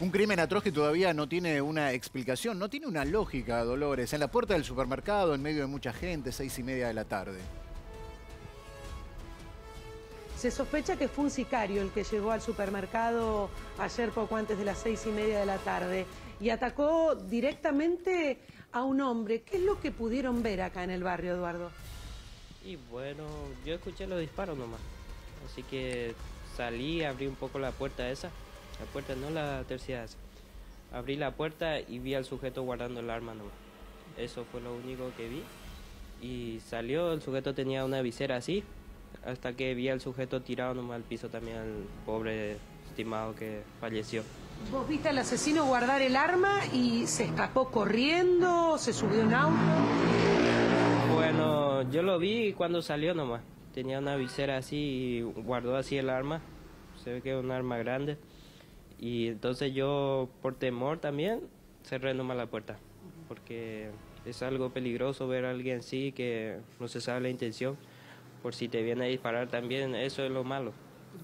Un crimen atroz que todavía no tiene una explicación, no tiene una lógica, Dolores. En la puerta del supermercado, en medio de mucha gente, seis y media de la tarde. Se sospecha que fue un sicario el que llegó al supermercado ayer poco antes de las seis y media de la tarde y atacó directamente a un hombre. ¿Qué es lo que pudieron ver acá en el barrio, Eduardo? Y bueno, yo escuché los disparos nomás. Así que salí, abrí un poco la puerta esa. La puerta, no la tercera. Abrí la puerta y vi al sujeto guardando el arma nomás. Eso fue lo único que vi. Y salió, el sujeto tenía una visera así. Hasta que vi al sujeto tirado nomás al piso también, al pobre estimado que falleció. ¿Vos viste al asesino guardar el arma y se escapó corriendo, se subió en auto? Bueno, yo lo vi cuando salió nomás. Tenía una visera así y guardó así el arma. Se ve que es un arma grande. Y entonces yo, por temor también, cerré nomás la puerta. Porque es algo peligroso ver a alguien así que no se sabe la intención. Por si te viene a disparar también, eso es lo malo.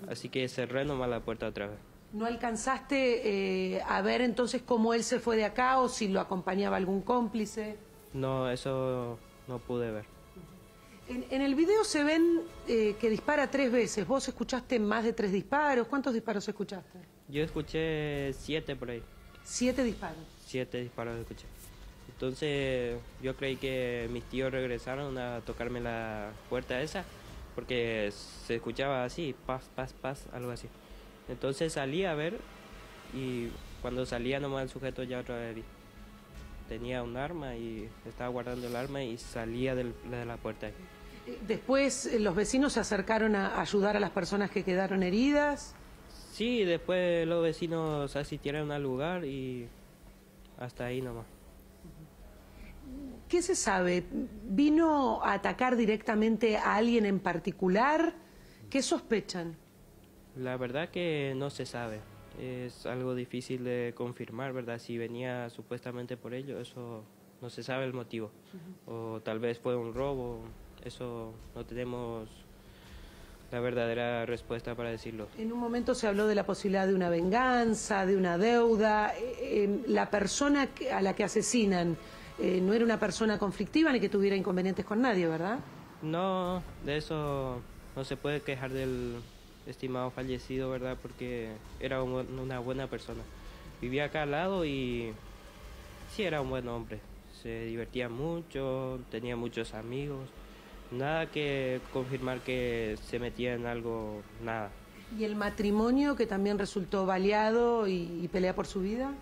Así que cerré nomás la puerta otra vez. ¿No alcanzaste eh, a ver entonces cómo él se fue de acá o si lo acompañaba algún cómplice? No, eso no pude ver. En, el video se ven eh, que dispara tres veces. ¿Vos escuchaste más de tres disparos? ¿Cuántos disparos escuchaste? Yo escuché siete por ahí. ¿Siete disparos? Siete disparos escuché. Entonces yo creí que mis tíos regresaron a tocarme la puerta esa porque se escuchaba así, paz, paz, paz, algo así. Entonces salí a ver y cuando salía nomás el sujeto ya otra vez vi. Tenía un arma y estaba guardando el arma y salía de la puerta. Eh, después eh, los vecinos se acercaron a ayudar a las personas que quedaron heridas. Sí, después los vecinos asistieron al lugar y hasta ahí nomás. ¿Qué se sabe? ¿Vino a atacar directamente a alguien en particular? ¿Qué sospechan? La verdad que no se sabe. Es algo difícil de confirmar, ¿verdad? Si venía supuestamente por ello, eso no se sabe el motivo. O tal vez fue un robo, eso no tenemos la verdadera respuesta para decirlo. En un momento se habló de la posibilidad de una venganza, de una deuda. Eh, em, la persona a la que asesinan eh, no era una persona conflictiva ni que tuviera inconvenientes con nadie, ¿verdad? No, de eso no se puede quejar del estimado fallecido, ¿verdad? Porque era una buena persona. Vivía acá al lado y sí era un buen hombre. Se divertía mucho, tenía muchos amigos. Nada que confirmar que se metía en algo, nada. ¿Y el matrimonio que también resultó baleado y, pelea por su vida?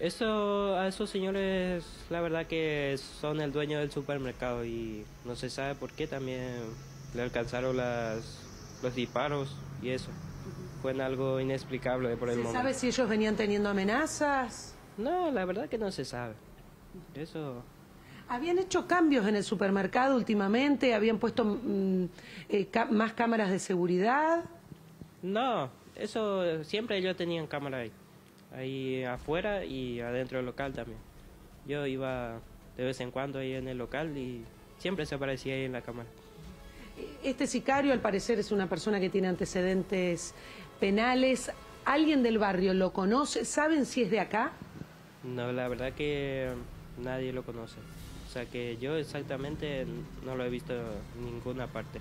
Eso, a esos señores, la verdad que son el dueño del supermercado y no se sabe por qué también le alcanzaron las, los disparos y eso. Fue algo inexplicable por el momento. ¿Se sabe si ellos venían teniendo amenazas? No, la verdad que no se sabe. Eso... ¿Habían hecho cambios en el supermercado últimamente? ¿Habían puesto mm, eh, más cámaras de seguridad? No, eso siempre ellos tenían cámara ahí. Ahí afuera y adentro del local también. Yo iba de vez en cuando ahí en el local y siempre se aparecía ahí en la cámara. Este sicario al parecer es una persona que tiene antecedentes penales. ¿Alguien del barrio lo conoce? ¿Saben si es de acá? No, la verdad que nadie lo conoce. O sea que yo exactamente no lo he visto en ninguna parte.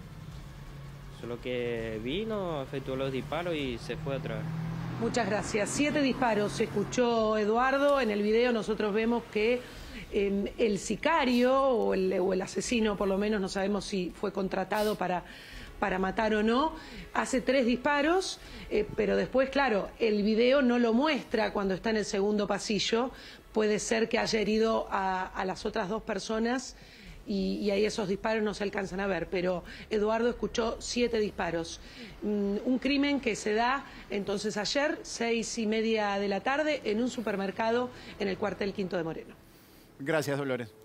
Solo que vino, efectuó los disparos y se fue otra vez. Muchas gracias. Siete disparos se escuchó Eduardo. En el video nosotros vemos que el sicario o el, asesino, por lo menos, no sabemos si fue contratado para, para matar o no, hace tres disparos, eh, pero después, claro, el video no lo muestra cuando está en el segundo pasillo. Puede ser que haya herido a, las otras dos personas. Y, ahí esos disparos no se alcanzan a ver, pero Eduardo escuchó siete disparos. Mm, un crimen que se da entonces ayer, seis y media de la tarde, en un supermercado en el cuartel Quinto de Moreno. Gracias, Dolores.